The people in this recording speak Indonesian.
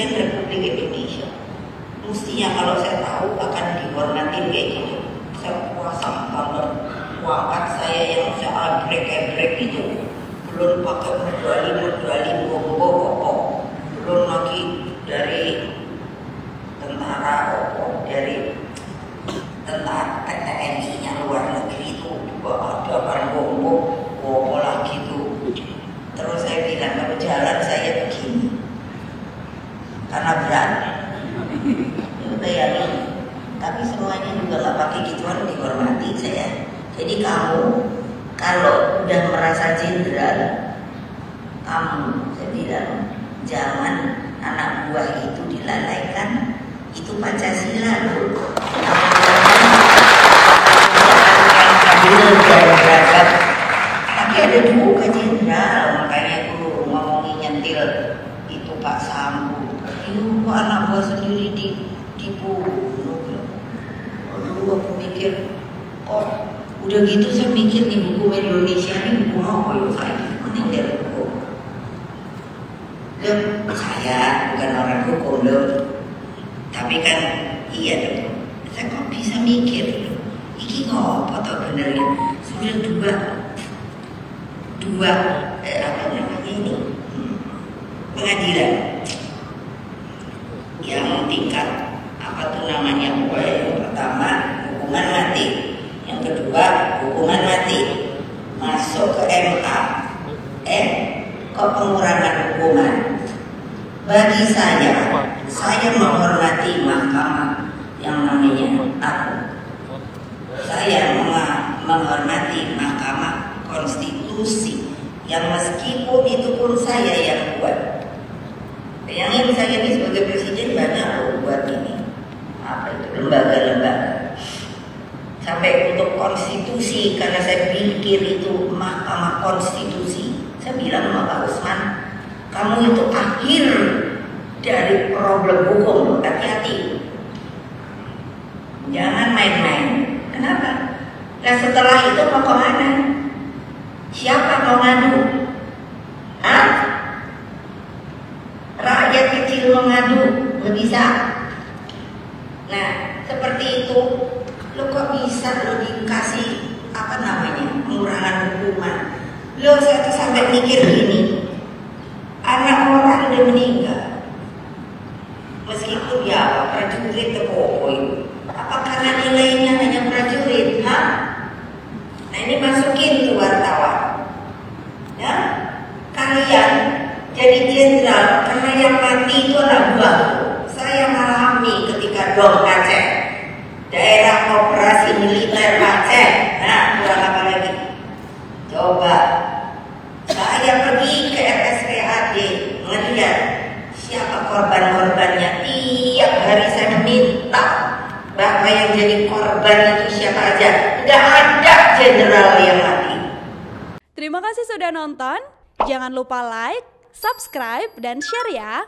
Presiden Republik Indonesia. Mestinya kalau saya tahu akan dihormatin kayak gitu. Saya puasa banget, kuangkat saya yang saya abrek-abrek itu. Belum pakai medali-medali bobo-bobo. Belum lagi dari tentara opo dari tentara TNI nya luar negeri itu juga ada kan bombo bobo lagi tuh terus saya bilang kalau jalan saya begini karena berat ya bayangin tapi semuanya pakai gituan dihormati saya. Jadi kamu kalau udah merasa jenderal kamu saya bilang jangan anak buah itu dilalaikan. Itu Pancasila loh tapi ada juga jenderal makanya itu ngomongin nyentil itu Pak Sambu. Itu anak buah sendiri di aku mikir kok udah gitu saya mikir nih buku Indonesia ini buku apa ya? Saya mending dari buku Loh, saya bukan orang hukum loh. Tapi kan iya dong saya kok bisa mikir iki kok foto benernya? Sudah dua dua eh, apa namanya ini? Hmm, pengadilan yang tingkat apa tuh namanya pokoknya yang pertama hukuman mati yang kedua hukuman mati. Masuk ke MA eh kok pengurangan hukuman. Bagi saya saya menghormati mahkamah yang namanya aku. Saya menghormati mahkamah konstitusi yang meskipun itu pun saya yang buat. Bayangin saya ini sebagai presiden banyak buat ini. Apa itu? Lembaga-lembaga konstitusi karena saya pikir itu mahkamah konstitusi. Saya bilang sama Pak Usman kamu itu akhir dari problem hukum. Hati-hati. Jangan main-main. Kenapa? Nah setelah itu mau ke mana? Siapa mau ngadu Hah? rakyat kecil mengadu nggak bisa nah seperti itu lo kok bisa lo dikasih apa namanya pengurangan hukuman. Lo saya tuh sampai mikir gini anak orang udah meninggal. Meskipun ya prajurit terpokoi apa karena nilainya hanya prajurit ha? nah ini masukin tuh wartawan. Ya kalian jadi jenderal karena yang mati itu anak siapa korban-korbannya tiap hari saya minta bahwa yang jadi korban itu siapa aja nggak ada jenderal yang mati Terima kasih sudah nonton. Jangan lupa like, subscribe, dan share ya.